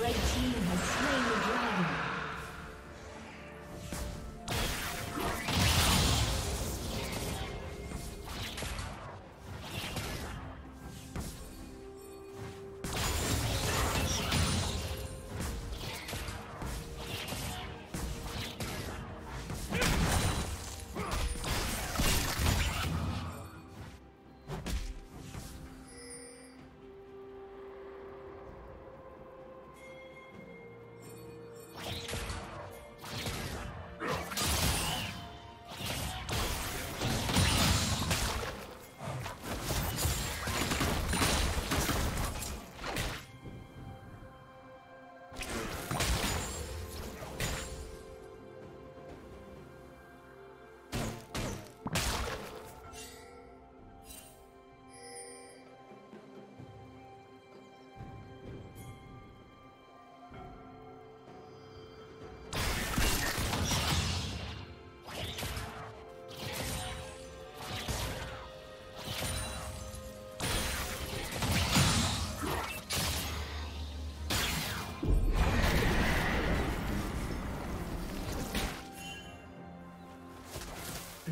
Red team has slain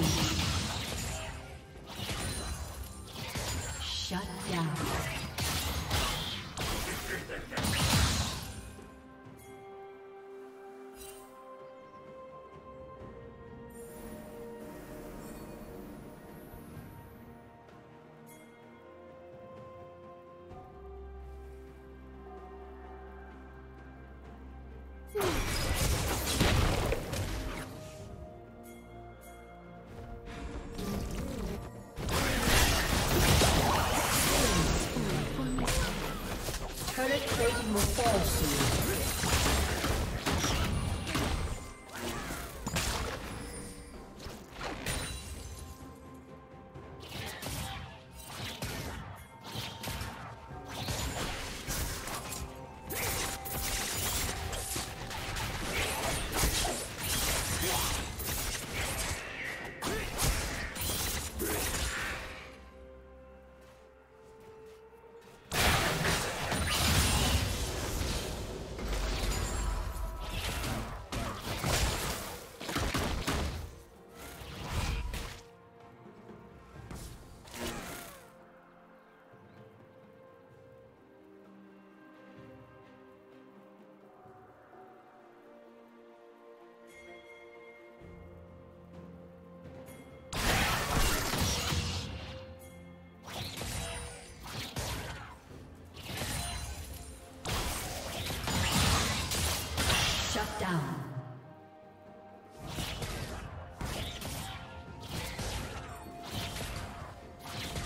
Rampage.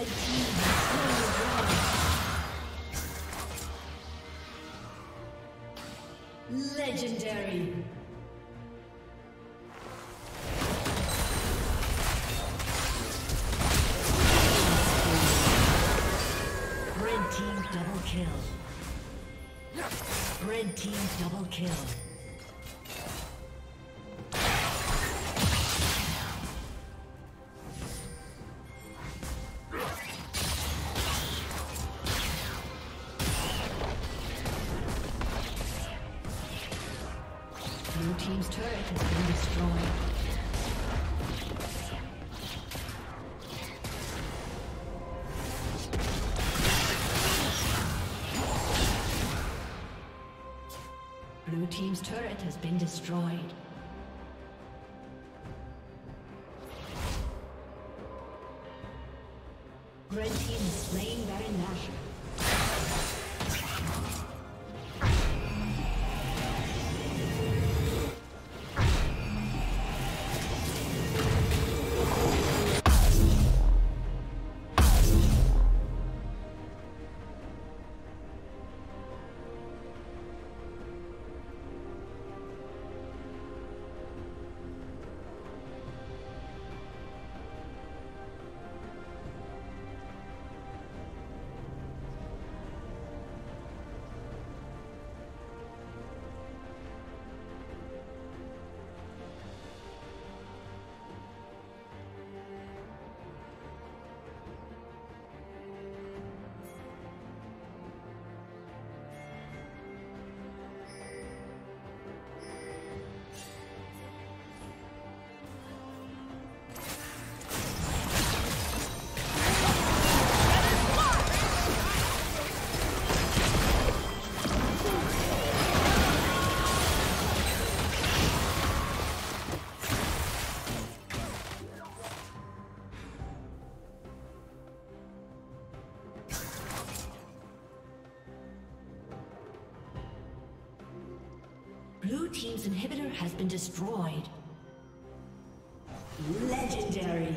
Red team has been destroyed. Blue Team's turret has been destroyed. Red team is slaying Baron Nashor. Team's inhibitor has been destroyed. Legendary.